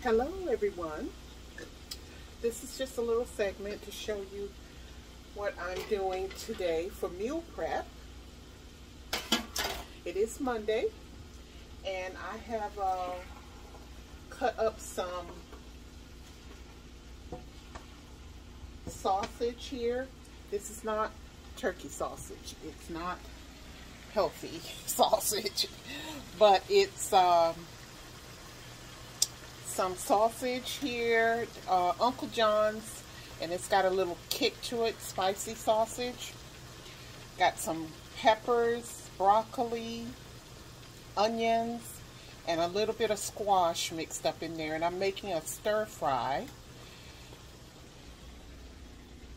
Hello everyone. This is just a little segment to show you what I'm doing today for meal prep. It is Monday and I have uh, cut up some sausage here. This is not turkey sausage. It's not healthy sausage, but it's um, some sausage here, uh, Uncle John's, and it's got a little kick to it, spicy sausage. Got some peppers, broccoli, onions, and a little bit of squash mixed up in there. And I'm making a stir fry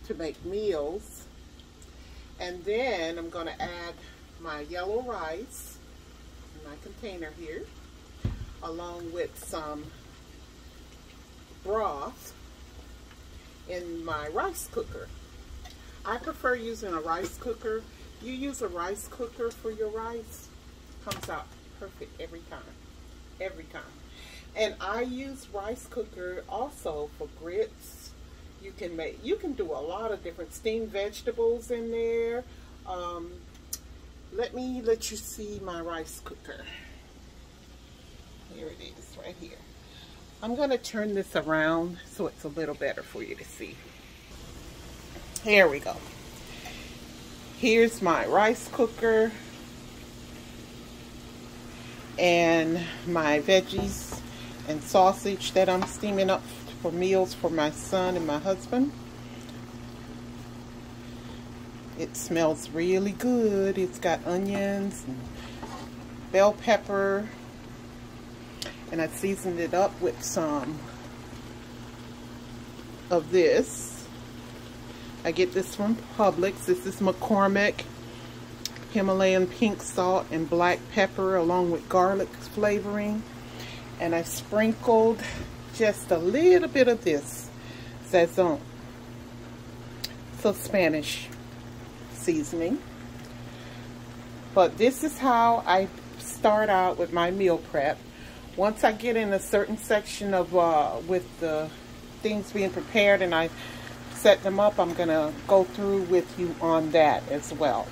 to make meals. And then I'm going to add my yellow rice in my container here, along with some broth in my rice cooker. I prefer using a rice cooker. You use a rice cooker for your rice, comes out perfect every time, every time. And I use rice cooker also for grits. You can make, you can do a lot of different steamed vegetables in there. Um, let me let you see my rice cooker. Here it is, right here. I'm going to turn this around so it's a little better for you to see. Here we go. Here's my rice cooker and my veggies and sausage that I'm steaming up for meals for my son and my husband. It smells really good. It's got onions and bell pepper and I seasoned it up with some of this. I get this from Publix. This is McCormick Himalayan pink salt and black pepper along with garlic flavoring. And I sprinkled just a little bit of this Sazon. So Spanish seasoning. But this is how I start out with my meal prep once I get in a certain section of uh, with the things being prepared and I set them up, I'm going to go through with you on that as well.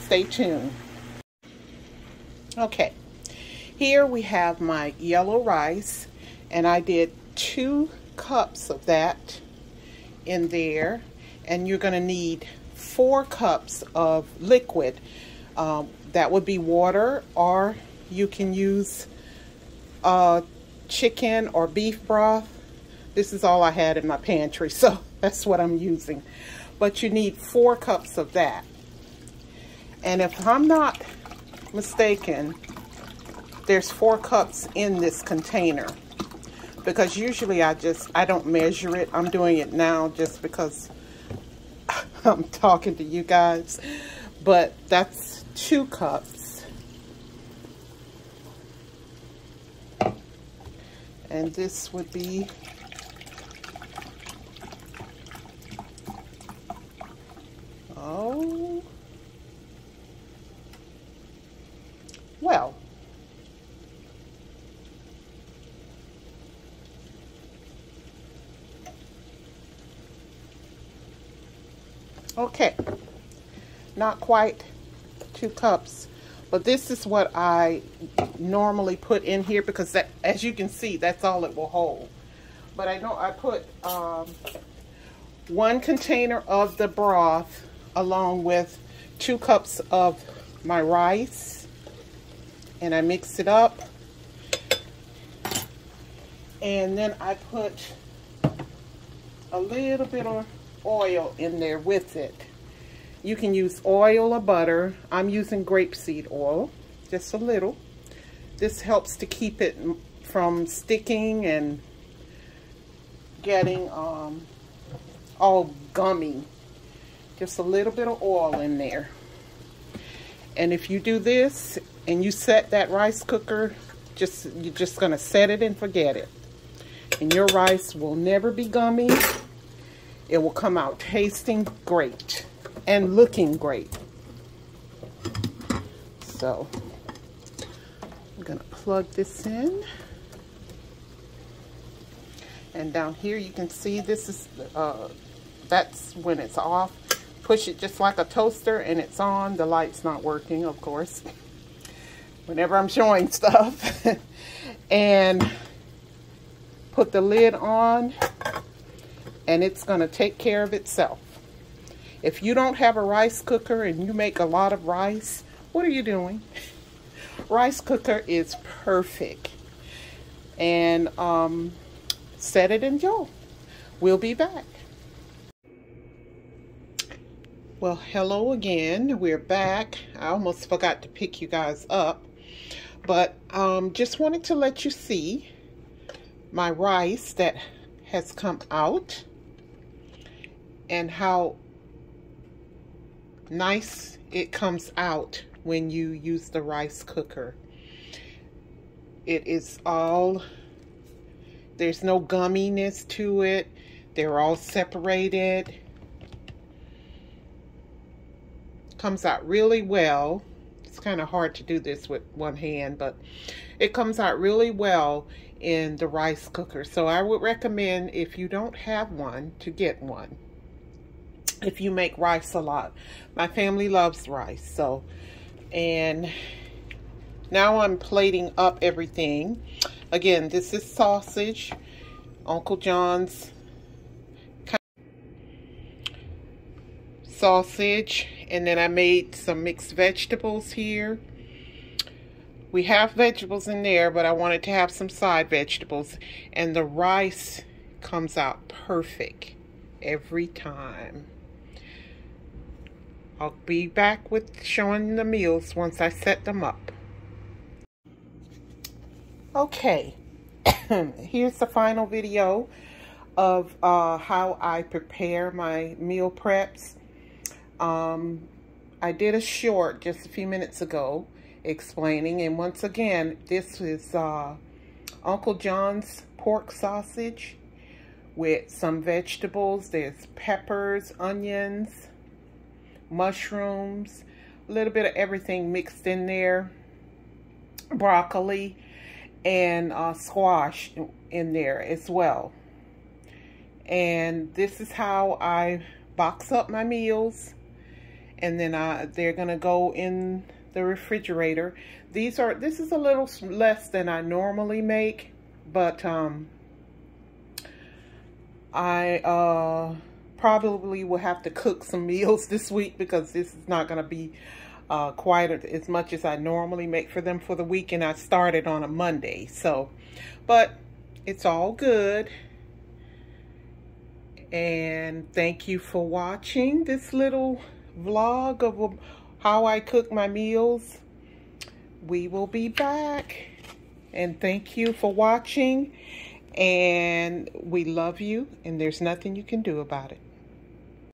Stay tuned. Okay, here we have my yellow rice and I did two cups of that in there and you're going to need four cups of liquid. Um, that would be water or you can use uh, chicken or beef broth. This is all I had in my pantry, so that's what I'm using. But you need four cups of that. And if I'm not mistaken, there's four cups in this container. Because usually I just, I don't measure it. I'm doing it now just because I'm talking to you guys. But that's two cups. And this would be oh. Well. Okay. Not quite two cups but this is what I normally put in here because that, as you can see, that's all it will hold. But I know I put um, one container of the broth along with two cups of my rice. And I mix it up. And then I put a little bit of oil in there with it. You can use oil or butter. I'm using grapeseed oil, just a little. This helps to keep it from sticking and getting um, all gummy. Just a little bit of oil in there. And if you do this and you set that rice cooker, just you're just to set it and forget it. And your rice will never be gummy. It will come out tasting great and looking great. So I'm going to plug this in. And down here you can see this is, uh, that's when it's off. Push it just like a toaster and it's on. The light's not working, of course. Whenever I'm showing stuff. and put the lid on and it's going to take care of itself. If you don't have a rice cooker and you make a lot of rice, what are you doing? rice cooker is perfect. And um, set it and go. We'll be back. Well, hello again. We're back. I almost forgot to pick you guys up. But um, just wanted to let you see my rice that has come out and how nice it comes out when you use the rice cooker. It is all, there's no gumminess to it. They're all separated. Comes out really well. It's kind of hard to do this with one hand, but it comes out really well in the rice cooker. So I would recommend if you don't have one to get one if you make rice a lot. My family loves rice, so, and now I'm plating up everything. Again, this is sausage, Uncle John's sausage, and then I made some mixed vegetables here. We have vegetables in there, but I wanted to have some side vegetables, and the rice comes out perfect every time. I'll be back with showing the meals once I set them up. Okay, here's the final video of uh, how I prepare my meal preps. Um, I did a short just a few minutes ago explaining, and once again, this is uh, Uncle John's pork sausage with some vegetables. There's peppers, onions, mushrooms, a little bit of everything mixed in there, broccoli, and uh, squash in there as well. And this is how I box up my meals. And then I, they're going to go in the refrigerator. These are, this is a little less than I normally make, but um, I, uh, probably will have to cook some meals this week because this is not going to be uh, quite as much as I normally make for them for the week. And I started on a Monday. So, but it's all good. And thank you for watching this little vlog of how I cook my meals. We will be back. And thank you for watching. And we love you. And there's nothing you can do about it.